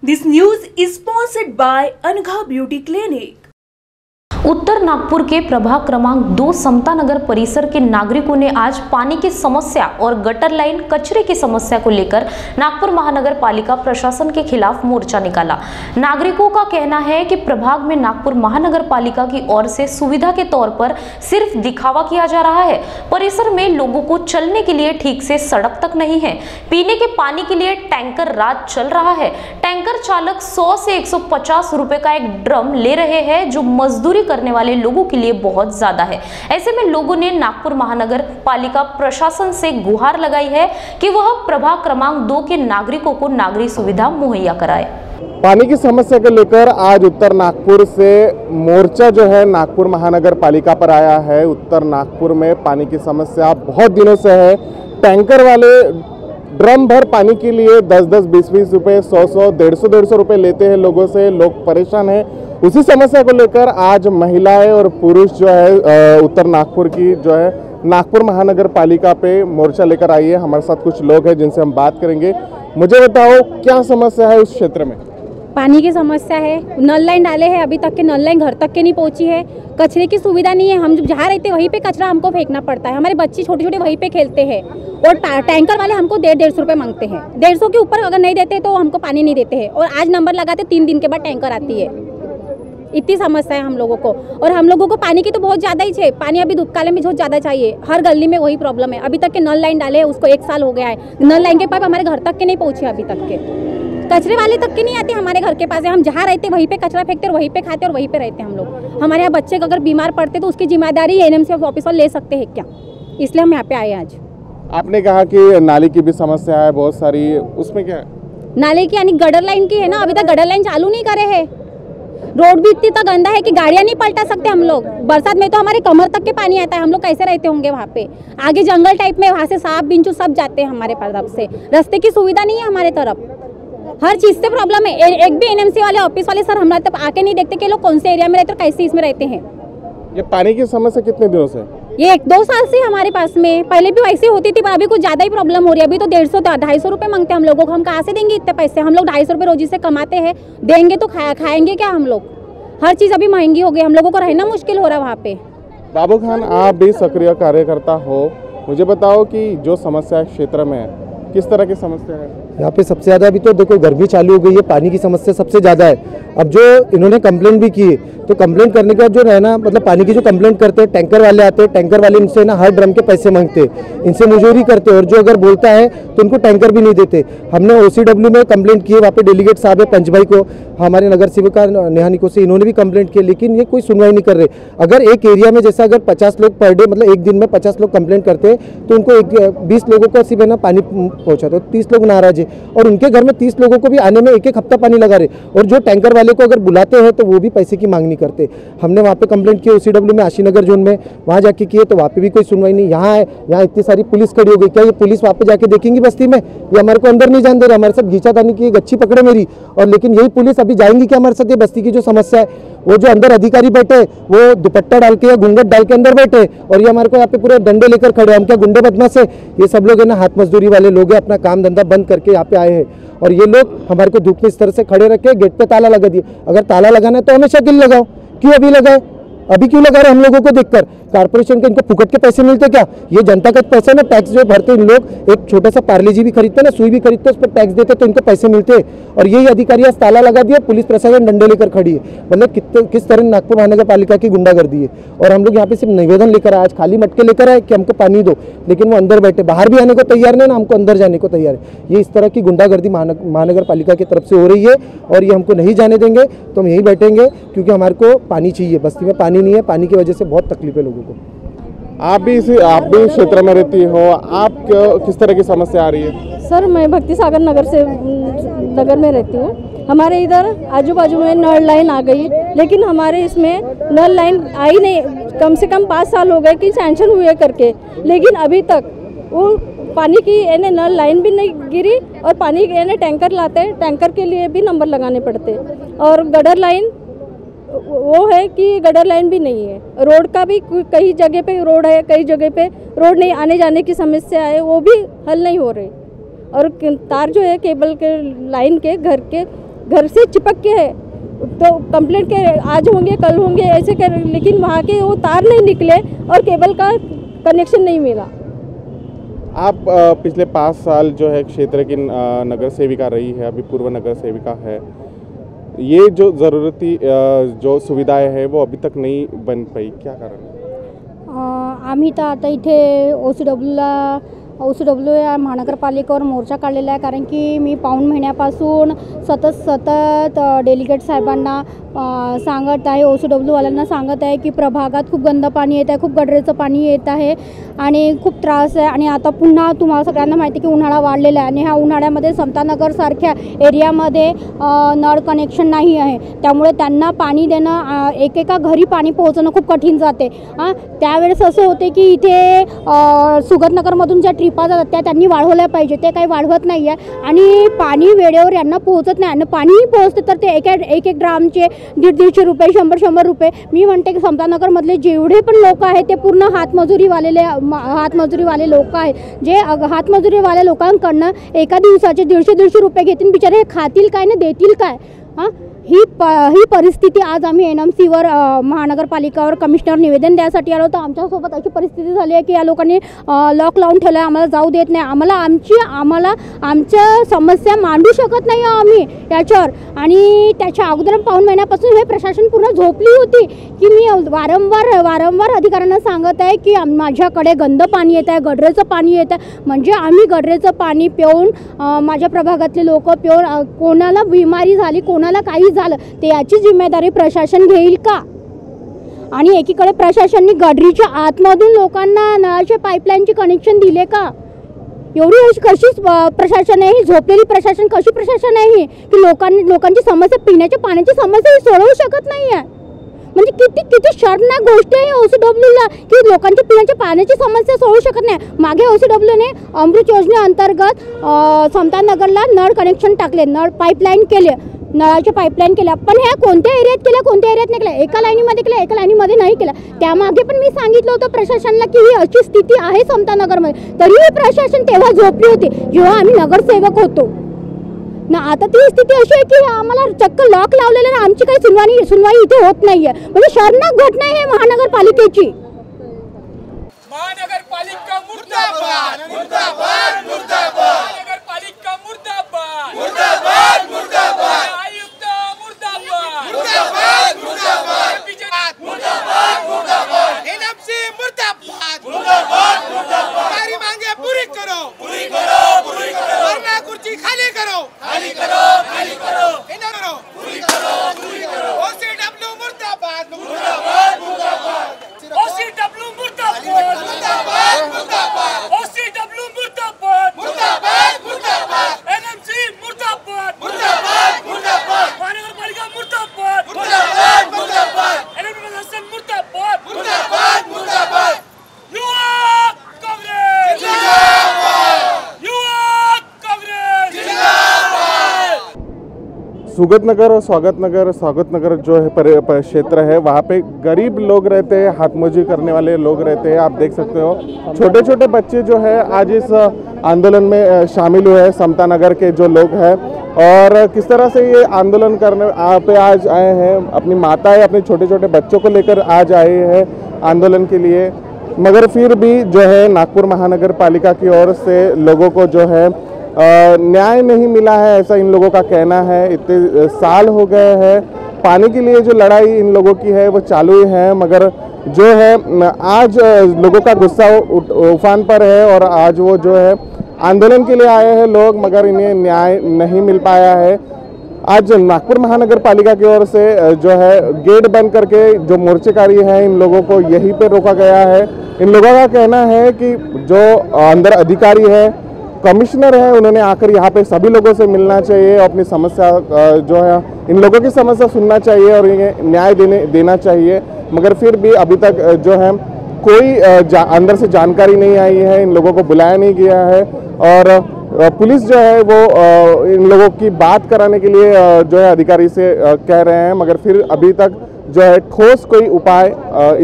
This news is sponsored by Anagha Beauty Clinic. उत्तर नागपुर के प्रभाग क्रमांक दो समता नगर परिसर के नागरिकों ने आज पानी की समस्या और गटर लाइन कचरे की समस्या को लेकर नागपुर महानगर पालिका प्रशासन के खिलाफ मोर्चा निकाला। नागरिकों का कहना है कि प्रभाग में नागपुर महानगर पालिका की ओर से सुविधा के तौर पर सिर्फ़ दिखावा किया जा रहा है। परिसर में लोगों को चलने के लिए ठीक से सड़क तक नहीं है। पीने के पानी के लिए टैंकर रात चल रहा है। टैंकर चालक सौ से 150 रुपए का एक ड्रम ले रहे हैं जो मजदूरी करने वाले लोगों के लिए बहुत ज़्यादा है। ऐसे में लोगों ने नागपुर महानगर पालिका प्रशासन से गुहार लगाई है कि वह प्रभाग क्रमांक दो के नागरिकों को नागरिक सुविधा मुहैया कराए। पानी की समस्या को लेकर आज उत्तर नागपुर से मोर्चा जो है नागपुर महानगर पालिका पर आया है। उत्तर नागपुर में पानी की समस्या बहुत दिनों से है। टैंकर वाले ड्रम भर पानी के लिए 10-10 20-20 रुपए 100-100 150 150 रुपए लेते हैं लोगों से। लोग परेशान हैं। उसी समस्या को लेकर आज महिलाएँ और पुरुष जो है उत्तर नागपुर की जो है, नागपुर महानगर पालिका पे मोर्चा लेकर आई है। हमारे साथ कुछ लोग हैं जिनसे हम बात करेंगे। मुझे बताओ, क्या समस्या है उस क्षेत्र में? पानी की समस्या है। नल लाइन डाले हैं, अभी तक के नल लाइन घर तक के नहीं पहुँची है। कचरे की सुविधा नहीं है। हम जहाँ रहते वहीं पे कचरा हमको फेंकना पड़ता है। हमारे बच्चे छोटे छोटे वहीं पे खेलते हैं। और टैंकर वाले हमको डेढ़ डेढ़ सौ रुपये मांगते हैं। डेढ़ सौ के ऊपर अगर नहीं देते तो हमको पानी नहीं देते हैं। और आज नंबर लगाते, तीन दिन के बाद टैंकर आती है। इतनी समस्या है हम लोगों को। और हम लोगों को पानी की तो बहुत ज़्यादा ही है पानी अभी धूपकाले में बहुत ज़्यादा चाहिए। हर गली में वही प्रॉब्लम है। अभी तक के नल लाइन डाले हैं उसको एक साल हो गया है। नल लाइन के पाइप हमारे घर तक के नहीं पहुँचे अभी तक के। कचरे वाले तक के नहीं आते हमारे घर के पास है। हम जहाँ रहते वहीं पे कचरा फेंकते और वहीं पे खाते और वहीं पे रहते हम लोग। हमारे यहाँ बच्चे अगर बीमार पड़ते तो उसकी ज़िम्मेदारी एन एम ऑफिसर ले सकते हैं क्या? इसलिए हम यहाँ पे आए आज। आपने कहा कि नाली की भी समस्या है बहुत सारी। उसमें क्या है? नाले की यानी गडर लाइन की है ना अभी तक गडर लाइन चालू नहीं करे है। रोड भी इतनी तो गंदा है कि गाड़ियाँ नहीं पलटा सकते हम लोग। बरसात में तो हमारे कमर तक के पानी आता है। हम लोग कैसे रहते होंगे वहाँ पे? आगे जंगल टाइप में वहाँ से सांप, बिंचू सब जाते हैं हमारे तरफ़ से। रास्ते की सुविधा नहीं है हमारे तरफ़। हर चीज़ से प्रॉब्लम है। एक भी एनएमसी वाले ऑफ़िस वाले सर हमारे तक आके नहीं देखते कि लोग कौन से एरिया में रहते कैसे इसमें रहते हैं। ये पानी की समस्या कितने दिनों से? ये एक, दो साल से हमारे पास में। पहले भी वैसे होती थी, पर अभी कुछ ज़्यादा ही प्रॉब्लम हो रही है। अभी तो डेढ़ सौ, ढाई सौ रुपये मांगते हैं हम लोगों को। हम कहाँ से देंगे इतने पैसे? हम लोग ढाई सौ रुपये रोजी से कमाते हैं। देंगे तो खाया खाएँगे क्या हम लोग? हर चीज़ अभी महँगी हो गई। हम लोगों को रहना मुश्किल हो रहा है वहाँ पे। बाबू खान, आप भी सक्रिय कार्यकर्ता हो। मुझे बताओ कि जो समस्या क्षेत्र में किस तरह की समस्या है? यहाँ पे सबसे ज़्यादा अभी तो देखो गर्मी चालू हो गई है, पानी की समस्या सबसे ज़्यादा है। अब जो इन्होंने कंप्लेंट भी की तो कंप्लेंट करने के बाद जो है ना मतलब पानी की जो कंप्लेंट करते हैं टैंकर वाले आते हैं टैंकर वाले इनसे ना हर ड्रम के पैसे मांगते हैं। इनसे मजूरी करते और जो अगर बोलता है तो उनको टैंकर भी नहीं देते। हमने ओसीडब्ल्यू में कंप्लेंट की है, वहाँ पे डेलीगेट साहब है पंचभाई को, हमारे नगर सेविका नेहा निको से, इन्होंने भी कंप्लेंट की लेकिन ये कोई सुनवाई नहीं कर रहे। अगर एक एरिया में जैसा अगर पचास लोग पर डे मतलब एक दिन में पचास लोग कंप्लेंट करते हैं तो उनको एक, बीस लोगों को सिर्फ़ है ना पानी पहुँचाते तीस लोग नाराज़ है। और उनके घर में तीस लोगों को भी आने में एक एक हफ़्ता पानी लगा रहे। और जो टैंकर वाले को अगर बुलाते हैं तो वो भी पैसे की मांग नहीं करते। हमने वहाँ पे कंप्लेंट की ओसीडब्ल्यू में, आशीनगर जोन में, वहाँ जाके किए तो वहाँ पर भी कोई सुनवाई नहीं। यहाँ है यहाँ इतनी सारी पुलिस खड़ी हो गई। क्या ये पुलिस वहाँ पे जाके देखेंगी बस्ती में? ये हमारे को अंदर नहीं जान दे रहे। हमारे साथ घींचा तानी की गच्छी पकड़े मेरी। और लेकिन यही पुलिस अभी जाएँगी क्या हमारे साथ? ये बस्ती की जो समस्या है। वो जो अंदर अधिकारी बैठे, वो दुपट्टा डाल के या घूंघट डाल के अंदर बैठे और ये हमारे को यहाँ पे पूरे डंडे लेकर खड़े हम क्या गुंडे बदमाश है? ये सब लोग है ना, हाथ मजदूरी वाले लोग हैं, अपना काम धंधा बंद करके यहाँ पे आए हैं। और ये लोग हमारे को धूप में इस तरह से खड़े रखे, गेट पे ताला लगा दिए। अगर ताला लगाना है तो हमेशा गिल लगाओ। क्यों अभी लगाए? अभी क्यों लगा रहे हम लोगों को देखकर? कारपोरेशन के इनको फुकट के पैसे मिलते क्या? ये जनता का पैसा ना टैक्स जो भरते इन लोग एक छोटा सा पार्ले जी भी खरीदते ना, सुई भी खरीदते उस पर टैक्स देते तो इनको पैसे मिलते और यही अधिकारी आज ताला लगा दिया, पुलिस प्रशासन डंडे लेकर खड़ी है। मतलब कितने किस तरह नागपुर महानगर पालिका की गुंडागर्दी है। और हम लोग यहाँ पे सिर्फ़ निवेदन लेकर आए, आज खाली मटके लेकर आए कि हमको पानी दो, लेकिन वो अंदर बैठे, बाहर भी आने को तैयार नहीं ना, हमको अंदर जाने को तैयार है। ये इस तरह की गुंडागर्दी महानग- महानगर पालिका की तरफ़ से हो रही है, और ये हमको नहीं जाने देंगे तो हम यहीं बैठेंगे, क्योंकि हमारे को पानी चाहिए। बस्ती में पानी नहीं है, पानी की वजह से बहुत तकलीफें है लोगों को आप भी इसी आप भी क्षेत्र में रहती हो। आप किस तरह की समस्या आ रही है? सर, मैं भक्ति सागर नगर से, नगर में रहती हूँ। हमारे इधर आजू बाजू में नल लाइन आ गई लेकिन हमारे इसमें नल लाइन आई नहीं। कम से कम पाँच साल हो गए कि सैंक्शन हुए करके। लेकिन अभी तक वो पानी की यानी नल लाइन भी नहीं गिरी और पानी यानी टैंकर लाते टैंकर के लिए भी नंबर लगाने पड़ते और गडर लाइन वो है कि गडर लाइन भी नहीं है। रोड का भी कई जगह पे रोड है कई जगह पे रोड नहीं, आने जाने की समस्या है, वो भी हल नहीं हो रही। और तार जो है केबल के लाइन के, घर के, घर से चिपक के है। तो कंप्लेंट के आज होंगे, कल होंगे, ऐसे कर, लेकिन वहाँ के वो तार नहीं निकले और केबल का कनेक्शन नहीं मिला। आप पिछले पाँच साल जो है क्षेत्र की नगर सेविका रही है, अभी पूर्व नगर सेविका है। ये जो ज़रूरती जो सुविधाएँ हैं, वो अभी तक नहीं बन पाई। क्या कारण आम्मी तो आता इतने ओ सी डब्ल्यूला औस डब्ल्यू या महानगरपालिकेवर मोर्चा काढलेला आहे कारण की मी पाऊण महिन्यापासून सतत सतत डेलिगेट साहेबांना सांगत आहे ओ सी डब्ल्यूवाल्यांना सांगत आहे की प्रभागात खूप गंद पाणी येत आहे खूप गडरेचं पाणी येत आहे आणि खूप त्रास आहे आणि आता पुन्हा तुम्हाला सगळ्यांना माहिती आहे की उन्हाळा वाढलेला आहे आणि ह्या उन्हाळ्यामध्ये समतानगरसारख्या एरियामध्ये नळ कनेक्शन नाही आहे. त्यामुळे त्यांना पाणी देणं एकेका घरी पाणी पोहोचणं खूप कठीण जाते. हां त्यावेळेस असे होते की इथे सुगतनगरमधून ज्या ट्रिपा जातात त्या त्यांनी वाढवल्या पाहिजे ते काही वाढवत नाही आहे आणि पाणी वेळेवर यांना पोहोचत नाही. आणि पाणीही पोहोचते तर ते एक एक एक ड्रामचे दीड दीडशे रुपये शंभर शंभर रुपये. मी म्हणते की समतानगरमधले जेवढे पण लोक आहेत ते पूर्ण हातमजुरीवालेले हातमजुरीवाले लोक आहेत. जे हातमजुरीवाल्या लोकांकडनं एका दिवसाचे दीडशे दीडशे रुपये घेतील बिचारे हे खातील काय ना देतील काय? हां? ही प ही परिस्थिती आज आम्ही एन एम सीवर महानगरपालिकावर कमिशनर निवेदन द्यासाठी आलो तर आमच्यासोबत अशी परिस्थिती झाली आहे की या लोकांनी लॉक लावून ठेवलं आहे आम्हाला जाऊ देत नाही. आम्हाला आमची आम्हाला आमच्या समस्या मांडू शकत नाही आम्ही याच्यावर. आणि त्याच्या अगोदर पाऊन महिन्यापासून हे प्रशासन पूर्ण झोपली होती. की मी वारंवार वारंवार अधिकाऱ्यांना सांगत आहे की माझ्याकडे गंद पाणी येत आहे गडरेचं पाणी येत आहे. म्हणजे आम्ही गडरेचं पाणी पिऊन माझ्या प्रभागातले लोक पिऊन कोणाला बिमारी झाली कोणाला काही झालं ते याची जिम्मेदारी प्रशासन घेईल का? आणि एकीकडे प्रशासनने गडरीच्या आतमधून लोकांना नळाचे पाईपलाईनचे कनेक्शन दिले का? एवढी कशीच प्रशासन आहे ही झोपलेली प्रशासन कशी प्रशासन आहे ही की लोकांनी लोकांची समस्या पिण्याच्या पाण्याची समस्या ही सोडवू शकत नाही आहे म्हणजे किती किती शर्मनाक गोष्ट आहे ओ सी डब्ल्यूला की लोकांची पिण्याच्या पाण्याची समस्या सोडू शकत नाही. मागे ओ सी डब्ल्यूने अमृत योजनेअंतर्गत समतानगरला नळ कनेक्शन टाकले नळ पाईपलाईन केले नळाच्या पाईपलाईन केल्या. पण ह्या कोणत्या एरियात केल्या कोणत्या एरियात नाही केल्या? एका लाईनीमध्ये केल्या एका लाईनीमध्ये नाही केल्या. त्यामागे पण मी सांगितलं होतं प्रशासनाला की ही अशी स्थिती आहे समतानगरमध्ये तरीही प्रशासन तेव्हा झोपली होती जेव्हा आम्ही नगरसेवक होतो. ना आता ती स्थिती अशी आहे की आम्हाला चक्क लॉक लावलेलं ना आमची काही सुनवाई सुनवाई इथे होत नाहीये. म्हणजे शरणक घटना आहे महानगरपालिकेची. महानगरपालिका सुगत नगर और स्वागत नगर स्वागत नगर जो है क्षेत्र है, वहाँ पे गरीब लोग रहते हैं, हाथमोजी करने वाले लोग रहते हैं, आप देख सकते हो। छोटे छोटे बच्चे जो है, आज इस आंदोलन में शामिल हुए हैं, समता नगर के जो लोग हैं। और किस तरह से ये आंदोलन करने पे आज आए हैं, अपनी माताएँ, अपने छोटे छोटे बच्चों को लेकर आज आए हैं आंदोलन के लिए। मगर फिर भी जो है, नागपुर महानगर पालिका की ओर से लोगों को जो है न्याय नहीं मिला है, ऐसा इन लोगों का कहना है। इतने साल हो गए हैं। पानी के लिए जो लड़ाई इन लोगों की है, वो चालू है मगर जो है आज लोगों का गुस्सा उफान पर है और आज वो जो है, आंदोलन के लिए आए हैं लोग, मगर इन्हें न्याय नहीं मिल पाया है। आज नागपुर महानगर पालिका की ओर से जो है, गेट बंद करके जो मोर्चेकारी हैं, इन लोगों को यहीं पे रोका गया है। इन लोगों का कहना है कि जो अंदर अधिकारी है कमिश्नर है उन्होंने आकर यहाँ पे सभी लोगों से मिलना चाहिए और अपनी समस्या जो है इन लोगों की समस्या सुनना चाहिए और इन्हें न्याय देने देना चाहिए। मगर फिर भी अभी तक जो है कोई जा, अंदर से जानकारी नहीं आई है इन लोगों को बुलाया नहीं गया है। और पुलिस जो है वो इन लोगों की बात कराने के लिए जो है अधिकारी से कह रहे हैं। मगर फिर अभी तक जो है ठोस कोई उपाय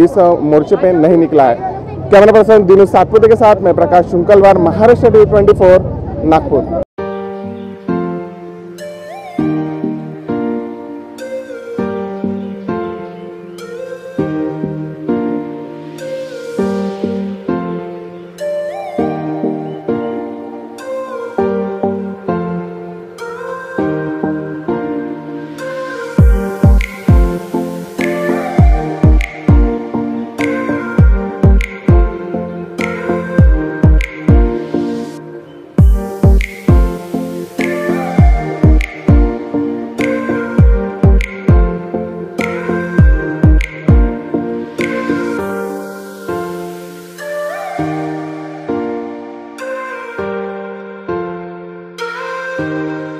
इस मोर्चे पे नहीं निकला है। कैमरा पर्सन दिनू सातपुते के साथ मैं Prakash Shunkalwar Maharashtra TV twenty four Nagpur. Música